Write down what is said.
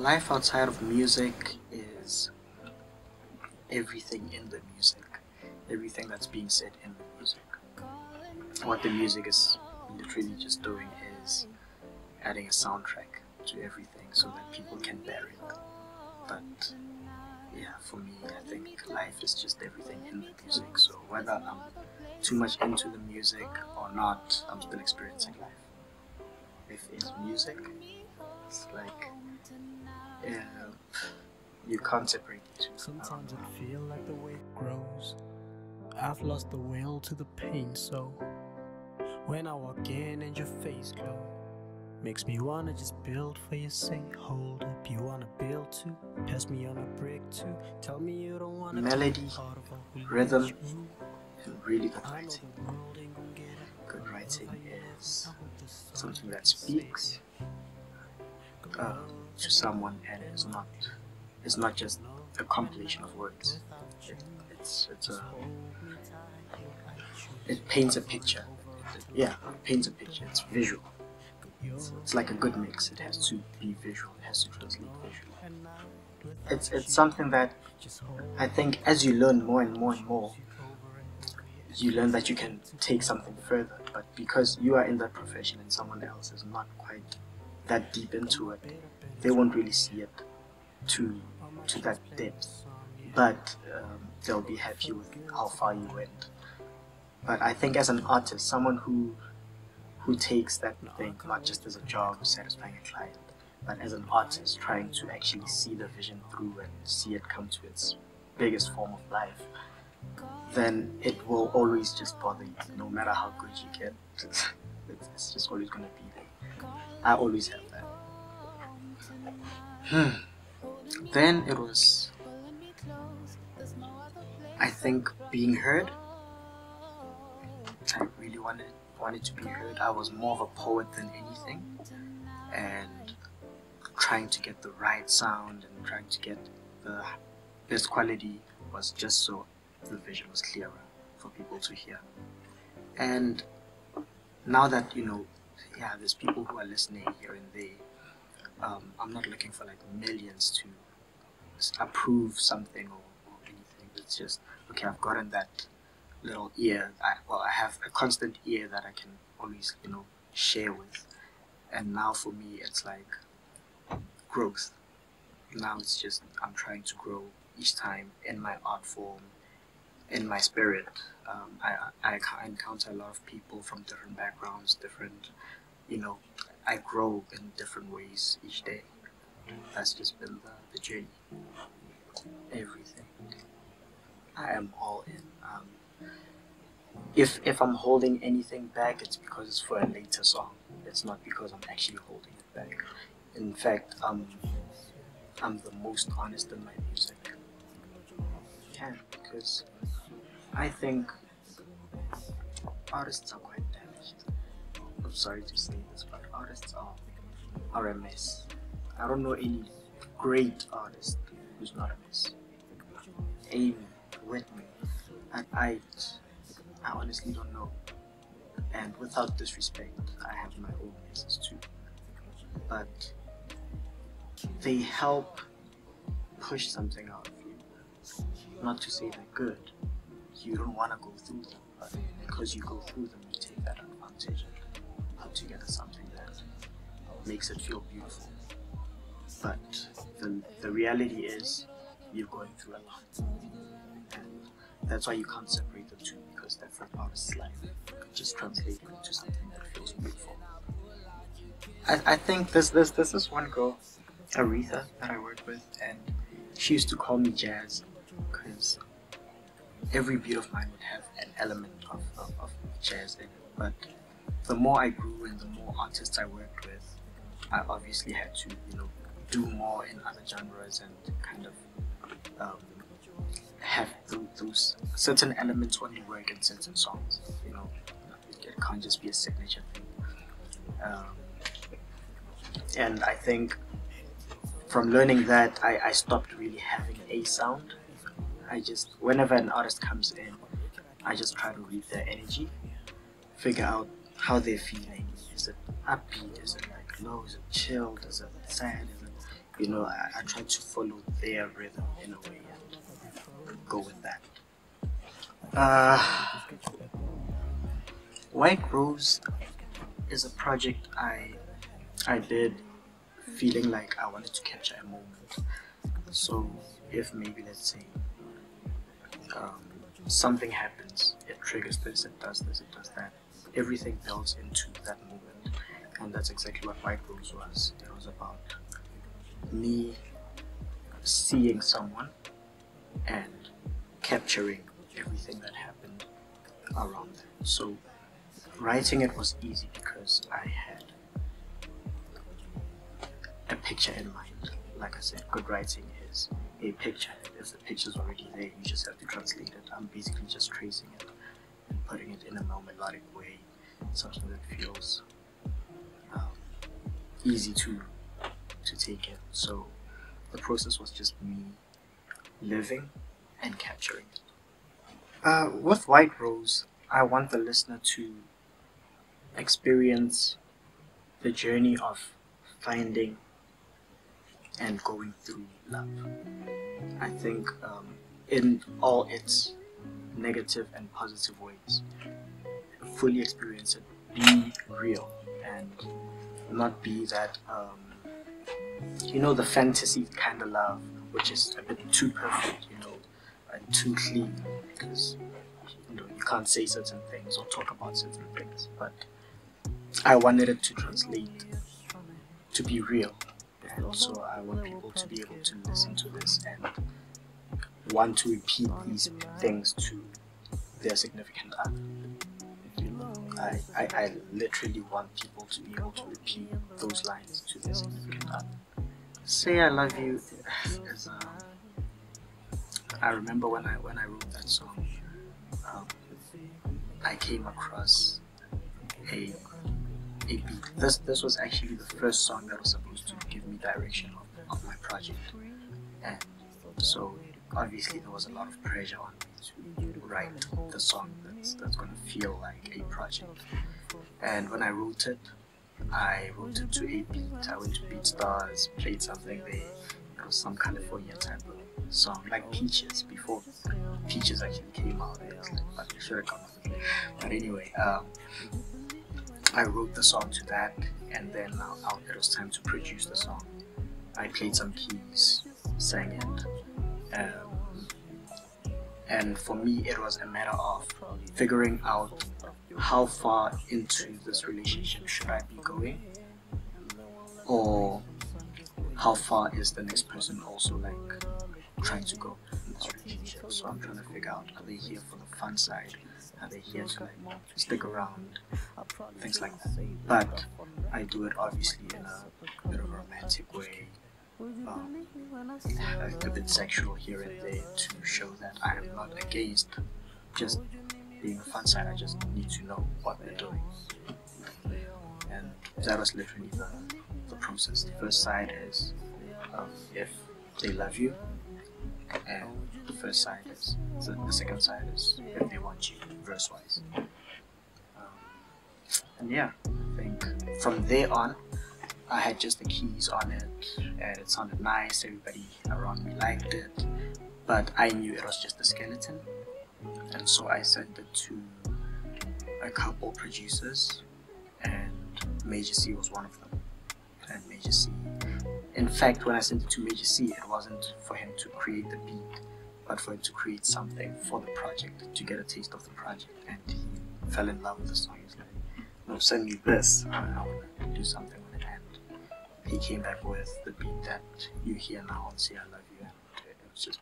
life outside of music is everything in the music, everything that's being said in the music. What the music is literally just doing is adding a soundtrack to everything so that people can bear it. But yeah, for me, I think life is just everything in the music. So whether I'm too much into the music or not, I'm still experiencing life. If it's music, it's like yeah, you can't separate the two. Sometimes it feel like the way it grows. I've lost the will to the pain, so when I walk in and your face glow, makes me wanna just build for you. Say, hold up, you wanna build too? Pass me on a brick too. Tell me you don't wanna Melody, take part of rhythm, and really good writing. the world ain't gonna get it. Good writing is I hope the sun something that speaks uh, to someone and is not it's not just a compilation of words. It, it's it's a it paints a picture. Yeah, it paints a picture. It's visual. It's, it's like a good mix. It has to be visual. It has to translate visually. It's it's something that I think as you learn more and more and more, you learn that you can take something further. But because you are in that profession and someone else is not quite that deep into it, they won't really see it to to that depth. But um, they'll be happy with how far you went. But I think as an artist, someone who who takes that thing not just as a job satisfying a client, but as an artist trying to actually see the vision through and see it come to its biggest form of life, then it will always just bother you, no matter how good you get. It's, just always going to be. I always have that. Hmm. Then it was, I think, being heard. I really wanted wanted to be heard. I was more of a poet than anything, and trying to get the right sound and trying to get the best quality was just so the vision was clearer for people to hear. And now that you know, yeah, there's people who are listening here and there. Um, I'm not looking for like millions to approve something or, or anything. It's just okay. I've gotten that little ear. I, well, I have a constant ear that I can always you know share with. And now for me, it's like growth. Now it's just I'm trying to grow each time in my art form, in my spirit. Um, I, I encounter a lot of people from different backgrounds, different, you know, I grow in different ways each day. That's just been the, the journey. Everything. I am all in. Um, if if I'm holding anything back, it's because it's for a later song. It's not because I'm actually holding it back. In fact, um, I'm the most honest in my music. Yeah, because I think artists are quite damaged. I'm sorry to say this, but artists are are a mess. I don't know any great artist who's not a mess. Amy, Whitney, and I, I honestly don't know. And without disrespect, I have my own messes too. But they help push something out of you. Not to say they're good. You don't want to go through them, but because you go through them, you take that advantage and put together something that makes it feel beautiful. But the, the reality is, you're going through a lot. And that's why you can't separate the two because they're from artist's life. Just translate it into something that feels beautiful. I, I think this this this is one girl, Aretha, that I work with, and she used to call me Jazz because every beat of mine would have an element of, of, of jazz in it. But the more I grew and the more artists I worked with, I obviously had to, you know, do more in other genres and kind of um, have those, certain elements only work in certain songs. You know, it, it can't just be a signature thing. Um, and I think from learning that, I, I stopped really having a sound. I just, whenever an artist comes in, I just try to read their energy, figure out how they're feeling. Is it upbeat? Is it like low? Is it chilled? Is it sad? Is it, you know, I, I try to follow their rhythm in a way and go with that. Uh, White Rose is a project I I did feeling like I wanted to capture a moment. So if maybe let's say um, something happens, it triggers this, it does this, it does that. Everything builds into that moment, and that's exactly what White Rose was. It was about me seeing someone and capturing everything that happened around them. So writing it was easy because I had a picture in mind. Like I said, good writing is a picture. If the picture's already there, you just have to translate it. I'm basically just tracing it and putting it in a more melodic way, something that feels um, easy to to take in. So the process was just me living and capturing it. Uh, with White Rose, I want the listener to experience the journey of finding and going through love. I think um, in all its negative and positive ways, fully experience it, be real, and not be that, um, you know, the fantasy kind of love, which is a bit too perfect, you know, and too clean, because you know you can't say certain things or talk about certain things, but I wanted it to translate to be real and also I want people to be able to listen to this and want to repeat these things to their significant other. I, I, I literally want people to be able to repeat those lines to their significant other. Say I love you is um, I remember when I when I wrote that song um, I came across a a beat. This this was actually the first song that was supposed to give me direction of, of my project, and so obviously there was a lot of pressure on me to write the song that's that's gonna feel like a project. And when I wrote it, I wrote it to a beat. I went to BeatStars, played something there. It was some California type of song, like Peaches before Peaches actually came out. It was like, but should have come. But anyway, um, I wrote the song to that, and then uh, it was time to produce the song. I played some keys, sang it, um, and for me, it was a matter of figuring out how far into this relationship should I be going, or how far is the next person also like trying to go in this relationship. So I'm trying to figure out are they here for the fun side are they here to like stick around, things like that. But I do it obviously in a bit of a romantic way, um, a bit sexual here and there to show that I am not against just being a fun side. I just need to know what they're doing, and that was literally the, the process. The first side is um, if they love you, and the first side is the, the second side is if they want you verse wise. And yeah, I think from there on, I had just the keys on it, and it sounded nice. Everybody around me liked it, but I knew it was just a skeleton, and so I sent it to a couple producers, and Major C was one of them. And Major C, in fact, when I sent it to Major C, it wasn't for him to create the beat but for him to create something for the project, to get a taste of the project. And he fell in love with the song. He's like, no, send me this. I to do something with it. And he came back with the beat that you hear now and say I love you. And it was just.